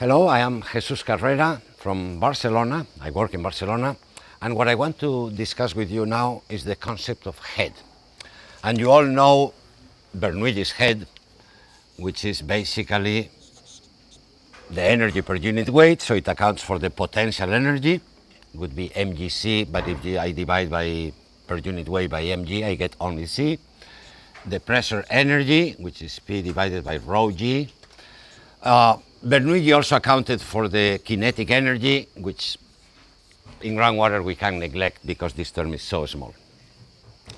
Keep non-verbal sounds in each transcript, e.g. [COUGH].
Hello, I am Jesus Carrera from Barcelona. I work in Barcelona. And what I want to discuss with you now is the concept of head. And you all know Bernoulli's head, which is basically the energy per unit weight, so it accounts for the potential energy, It would be mgz, but if I divide by per unit weight by mg, I get only c. The pressure energy, which is P divided by rho g. Uh, Bernoulli also accounted for the kinetic energy, which in groundwater we can neglect because this term is so small.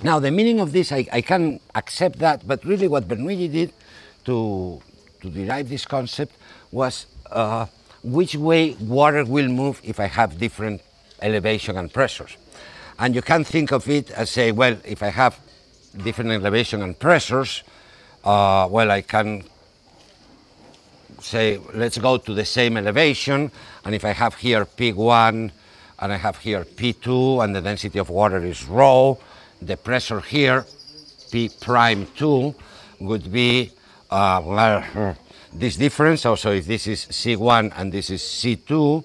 Now, the meaning of this, I, I can accept that, but really what Bernoulli did to, to derive this concept was uh, which way water will move if I have different elevation and pressures. And you can think of it as say, well, if I have different elevation and pressures, uh, well, I can say, let's go to the same elevation, and if I have here P1 and I have here P2 and the density of water is rho, the pressure here, P prime 2, would be uh, [LAUGHS] this difference. Also, if this is Z1 and this is Z2,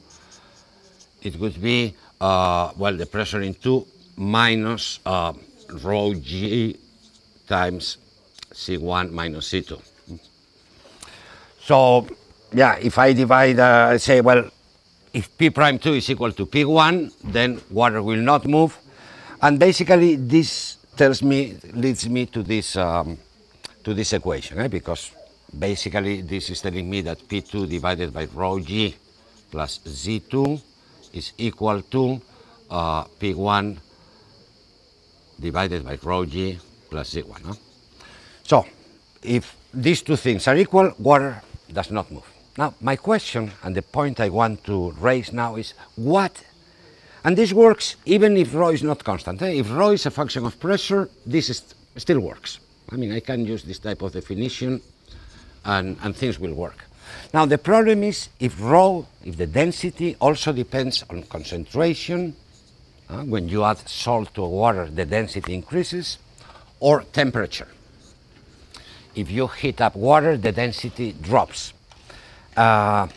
it would be, uh, well, the pressure in 2 minus uh, rho G times Z1 minus Z2. So, yeah, if I divide, uh, I say, well, if P prime 2 is equal to P1, then water will not move. And basically, this tells me, leads me to this, um, to this equation, eh? because basically this is telling me that P2 divided by rho G plus Z2 is equal to uh, P1 divided by rho G plus Z1. Huh? So, if these two things are equal, water does not move. Now, my question and the point I want to raise now is what, and this works even if rho is not constant. Eh? If rho is a function of pressure, this is, still works. I mean, I can use this type of definition and, and things will work. Now, the problem is if rho, if the density also depends on concentration, uh, when you add salt to water, the density increases, or temperature. If you heat up water, the density drops. Uh,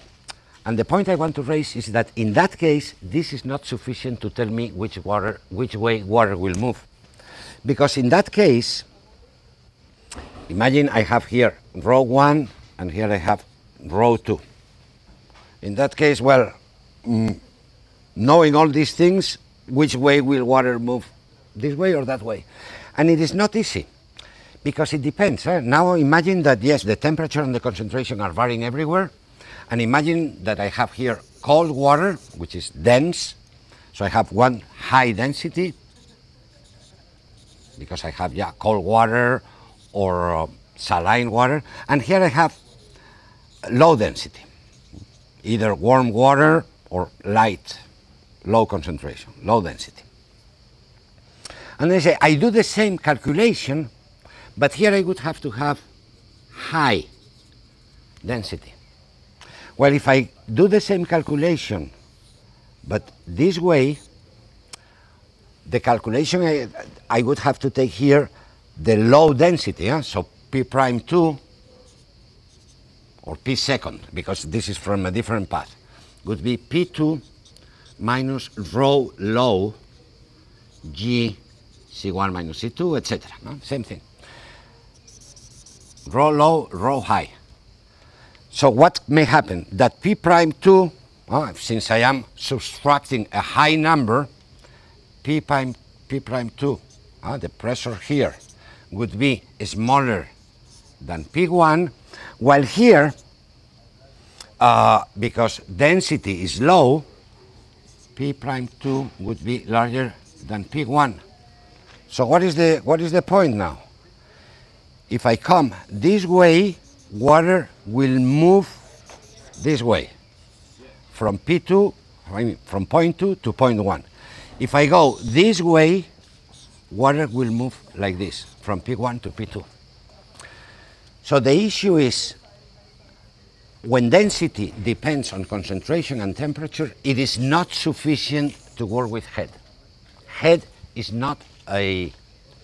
and the point I want to raise is that in that case, this is not sufficient to tell me which, water, which way water will move. Because in that case, imagine I have here rho 1 and here I have rho 2. In that case, well, mm, knowing all these things, which way will water move? This way or that way? And it is not easy because it depends. Eh? Now imagine that, yes, the temperature and the concentration are varying everywhere. And imagine that I have here cold water, which is dense. So I have one high density because I have, yeah, cold water or uh, saline water. And here I have low density, either warm water or light, low concentration, low density. And they say, I do the same calculation, but here I would have to have high density. Well, if I do the same calculation, but this way, the calculation I, I would have to take here the low density, yeah? so P prime 2 or P second, because this is from a different path, would be P2 minus rho low G Z1 minus Z2, etc. No? Same thing. Rho low, rho high. So what may happen? That P prime 2, uh, since I am subtracting a high number, P prime, P prime 2, uh, the pressure here would be smaller than P1, while here, uh, because density is low, P prime 2 would be larger than P1. So what is the, what is the point now? If I come this way, water will move this way from P2, I mean, from point 2 to point 1. If I go this way, water will move like this, from P1 to P2. So the issue is when density depends on concentration and temperature, it is not sufficient to work with head. Head is not a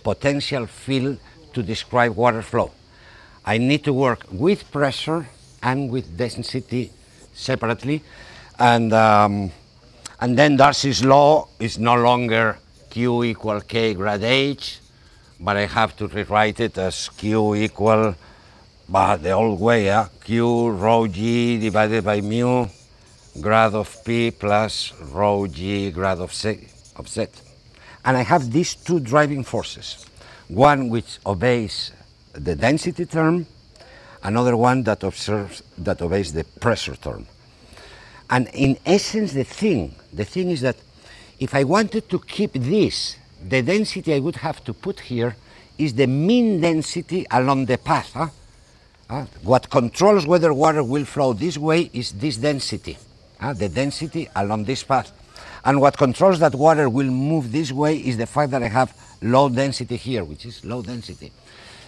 potential field to describe water flow. I need to work with pressure and with density separately. And, um, and then Darcy's law is no longer Q equal K grad H, but I have to rewrite it as Q equal, but the old way, yeah? Q rho G divided by mu grad of P plus rho G grad of of Z. And I have these two driving forces, one which obeys the density term, another one that observes that obeys the pressure term. And in essence, the thing, the thing is that if I wanted to keep this, the density I would have to put here is the mean density along the path. huh? Uh, what controls whether water will flow this way is this density, uh, the density along this path. And what controls that water will move this way is the fact that I have low density here, which is low density.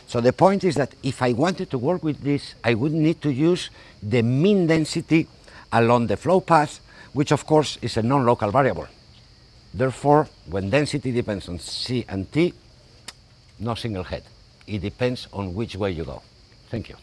So the point is that if I wanted to work with this, I would need to use the mean density along the flow path, which of course is a non-local variable. Therefore, when density depends on C and T, no single head. It depends on which way you go. Thank you.